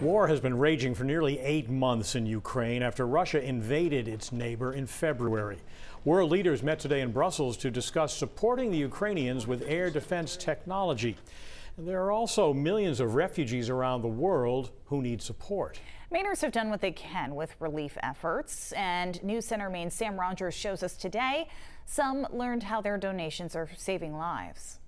War has been raging for nearly eight months in Ukraine after Russia invaded its neighbor in February. World leaders met today in Brussels to discuss supporting the Ukrainians with air defense technology. There are also millions of refugees around the world who need support. Mainers have done what they can with relief efforts, and News Center Maine's Sam Rogers shows us today some learned how their donations are saving lives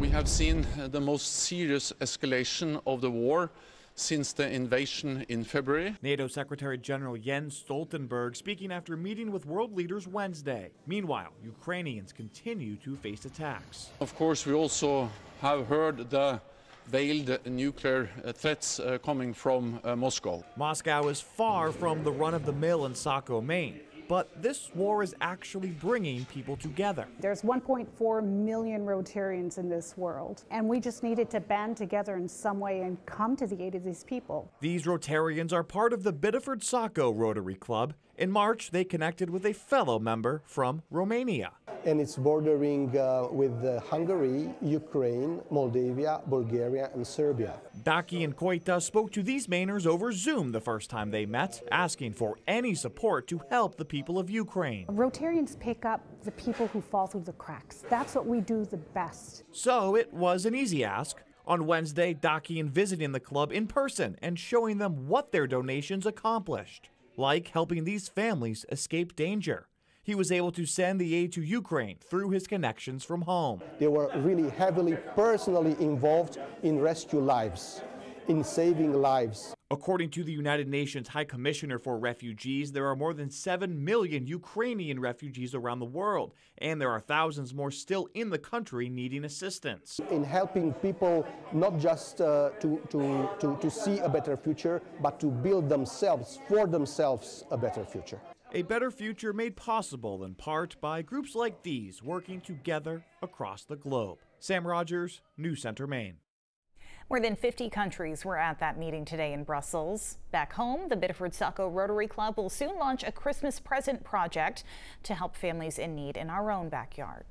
we have seen the most serious escalation of the war since the invasion in February. NATO Secretary General Jens Stoltenberg speaking after meeting with world leaders Wednesday. Meanwhile, Ukrainians continue to face attacks. Of course, we also have heard the veiled nuclear threats uh, coming from uh, Moscow. Moscow is far from the run of the mill in Saco, Maine. But this war is actually bringing people together. There's 1.4 million Rotarians in this world, and we just needed to band together in some way and come to the aid of these people. These Rotarians are part of the Biddeford Saco Rotary Club. In March, they connected with a fellow member from Romania and it's bordering uh, with uh, Hungary, Ukraine, Moldavia, Bulgaria, and Serbia. Dacian Coita spoke to these Mainers over Zoom the first time they met, asking for any support to help the people of Ukraine. Rotarians pick up the people who fall through the cracks. That's what we do the best. So it was an easy ask. On Wednesday, Dacian visiting the club in person and showing them what their donations accomplished, like helping these families escape danger he was able to send the aid to Ukraine through his connections from home. They were really heavily personally involved in rescue lives, in saving lives. According to the United Nations High Commissioner for Refugees, there are more than 7 million Ukrainian refugees around the world, and there are thousands more still in the country needing assistance. In helping people not just uh, to, to, to, to see a better future, but to build themselves, for themselves, a better future. A better future made possible in part by groups like these working together across the globe. Sam Rogers, News Center, Maine. More than 50 countries were at that meeting today in Brussels. Back home, the Biddeford Saco Rotary Club will soon launch a Christmas present project to help families in need in our own backyard.